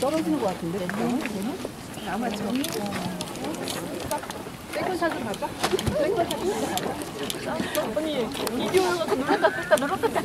떨어지는 것 같은데? 아마 저기 백건샷을 갈까? 백건샷 아니 이디오가 눌렀다 뺐다 눌렀다 뺐다